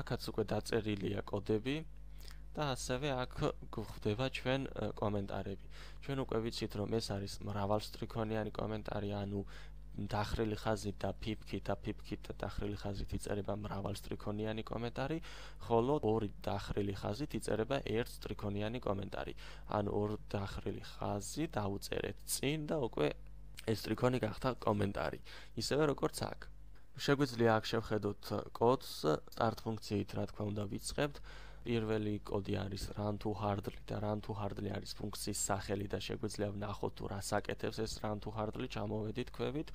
აქაც უკვე დაწერილია კოდები და ასევე აქ გვხვდება ჩვენ კომენტარები. ჩვენ უკვე ვიცით, რომ ეს არის მრავალსტრიქონიანი კომენტარი, ანუ დახრილი ხაზით და ფიფქით და ფიფქით დახრილი ხაზით იწერება მრავალსტრიქონიანი კომენტარი, ხოლო ორი დახრილი ხაზით იწერება ერთსტრიქონიანი კომენტარი. ანუ ორ დახრილი ხაზი დაუწერეთ წინ და უკვე ეს სტრიქონი გახდა კომენტარი. ისევე როგორც აქ. შეგვიძლია აქ შევხედოთ კოდს start ფუნქციით, რა თქმა უნდა, ვიწყებთ. პირველი კოდი არის run to hardly და run to hardly არის ფუნქციის სახელი და შეგვიძლია ვნახოთ თუ რას აკეთებს ეს run to hardly ჩამოვედით ქვევით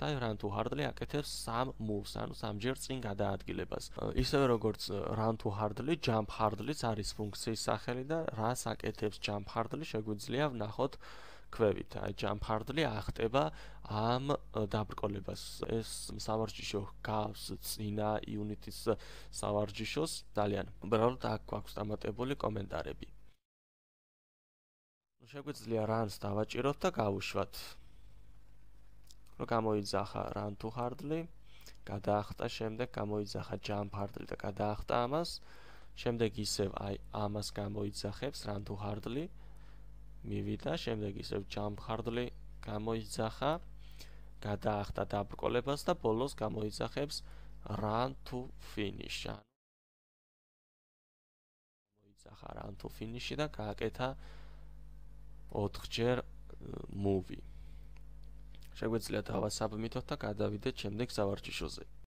და run to hardly აკეთებს სამ moves, ანუ სამჯერ წინ გადაადგილებას. ისევე როგორც run to hardly, jump hardly-ც არის ფუნქციის სახელი და რას აკეთებს jump hardly შეგვიძლია ვნახოთ ქვევით, აი hardly ახტება ამ დაბრკოლებას. ეს სავარჯიშო გავს წინა unit-ის სავარჯიშოს ძალიან. უბრალოდ აქ გვაქვს დამატებული კომენტარები. ნუ შეგვიძლია runs დავაჭიროთ და გავუშვათ. რო გამოიძახა run to hardly, გადაახტა შემდეგ გამოიძახა hardly და გადაახტა ამას. შემდეგ ისევ აი ამას გამოიძახებს run to hardly. მივიდა, შემდეგ ისევ hardly გამოიძახა, გადაახტა დაბრკოლებას და ბოლოს გამოიძახებს run to finish. გამოიძახა run to finish და გააკეთა 4ჯერ move. შეგვიძლია დავასაბმითოთ და გადავიდეთ შემდეგ სავარჯიშოზე.